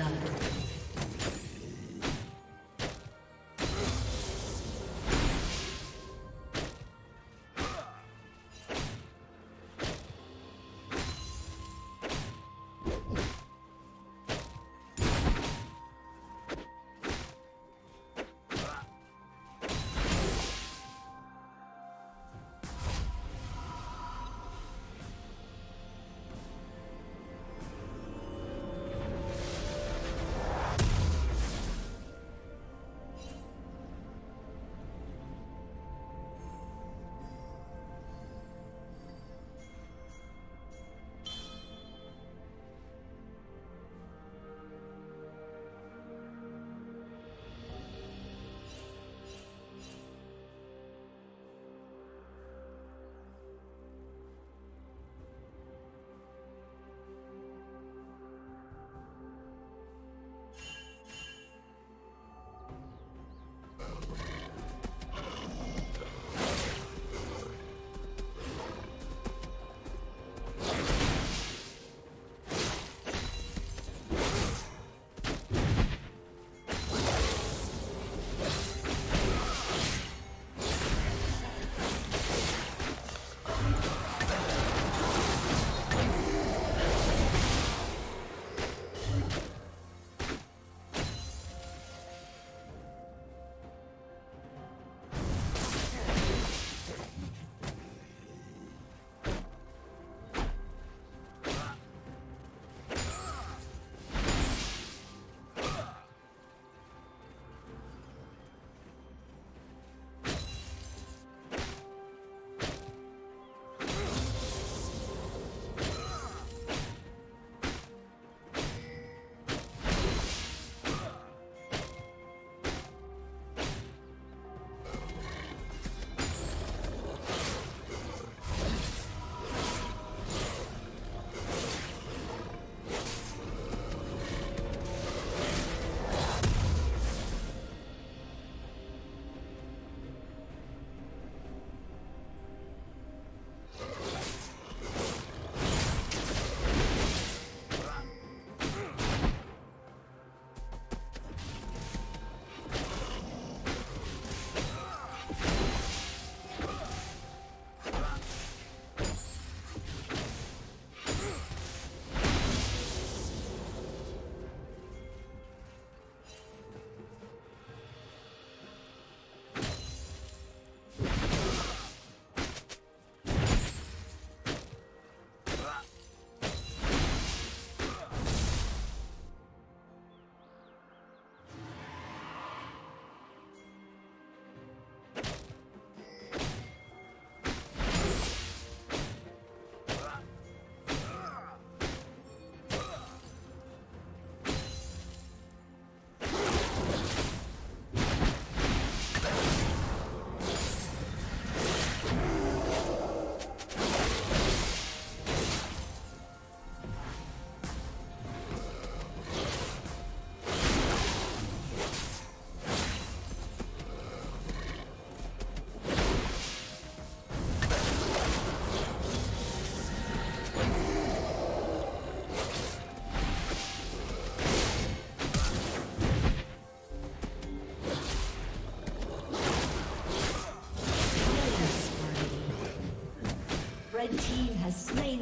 blood.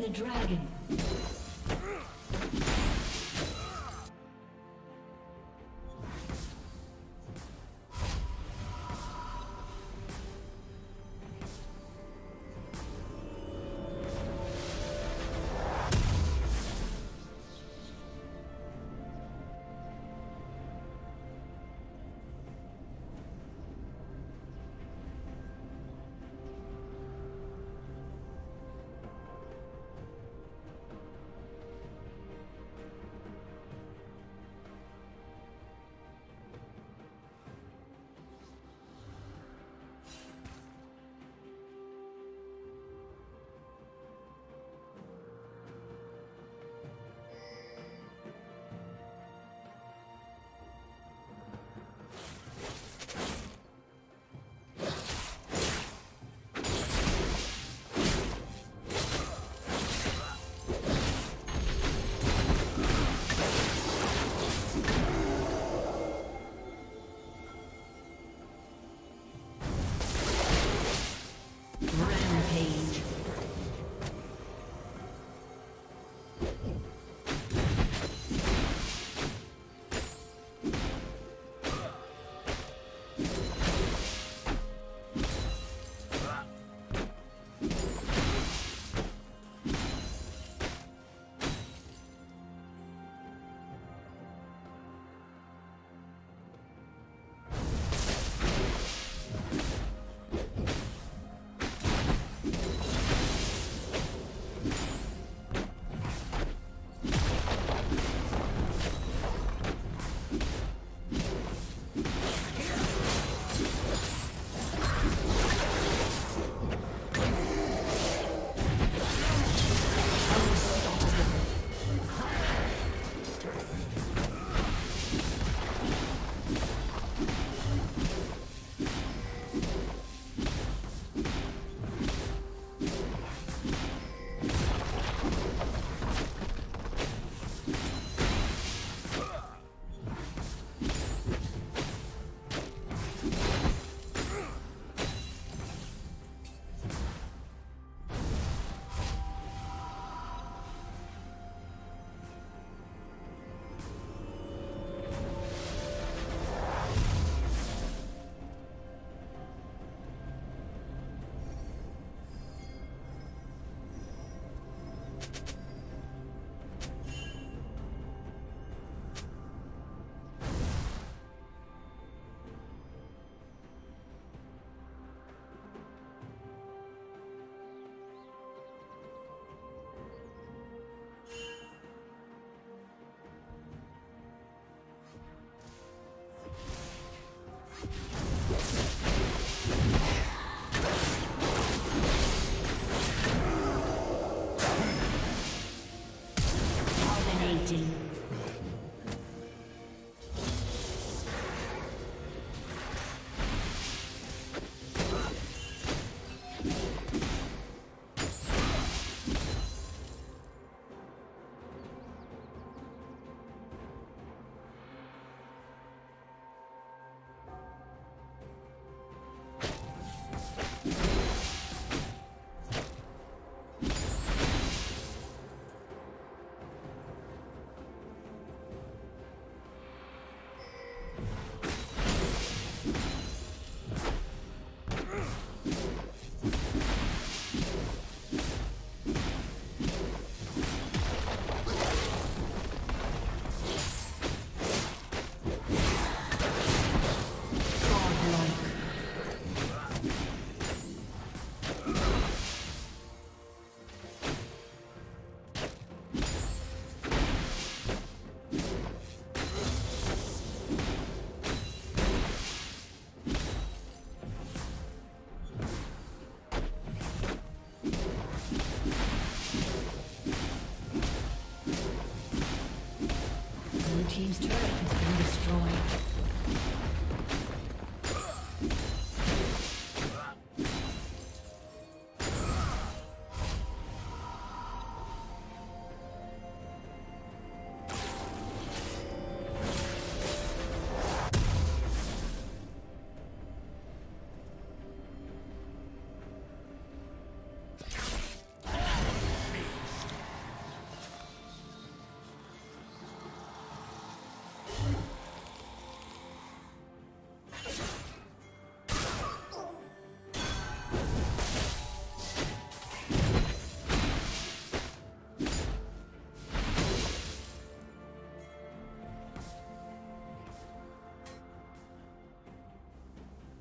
The dragon.